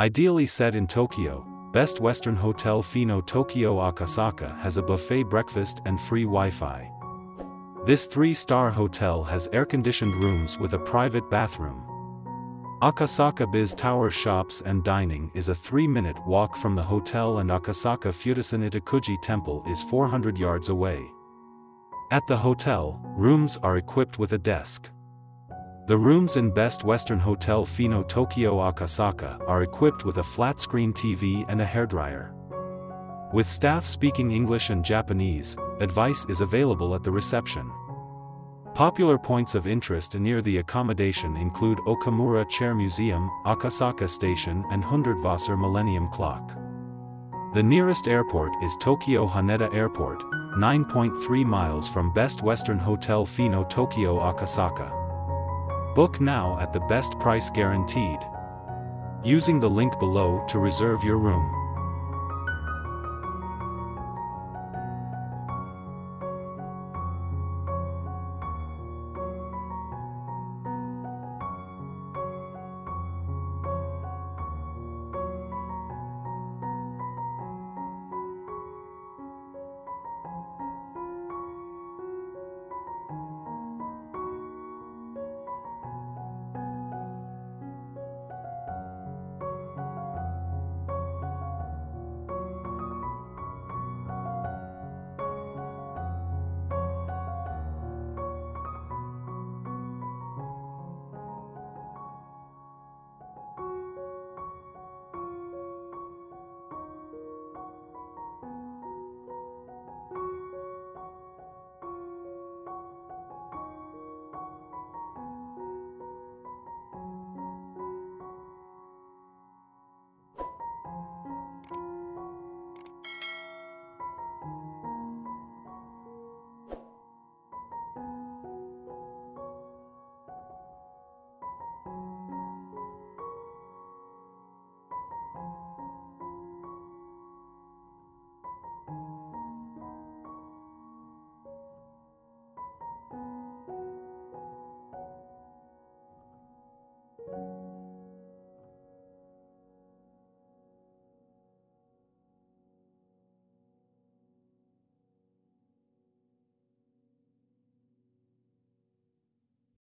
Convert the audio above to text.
Ideally set in Tokyo, Best Western Hotel Fino Tokyo Akasaka has a buffet breakfast and free Wi-Fi. This three-star hotel has air-conditioned rooms with a private bathroom. Akasaka Biz Tower Shops and Dining is a 3-minute walk from the hotel and Akasaka Fudoson Itokuji Temple is 400 yards away. At the hotel, rooms are equipped with a desk. The rooms in Best Western Hotel Fino Tokyo Akasaka are equipped with a flat-screen TV and a hairdryer. With staff speaking English and Japanese, advice is available at the reception. Popular points of interest near the accommodation include Okamura Chair Museum, Akasaka Station and Hundertwasser Millennium Clock. The nearest airport is Tokyo Haneda Airport, 9.3 miles from Best Western Hotel Fino Tokyo Akasaka. Book now at the best price guaranteed. Using the link below to reserve your room.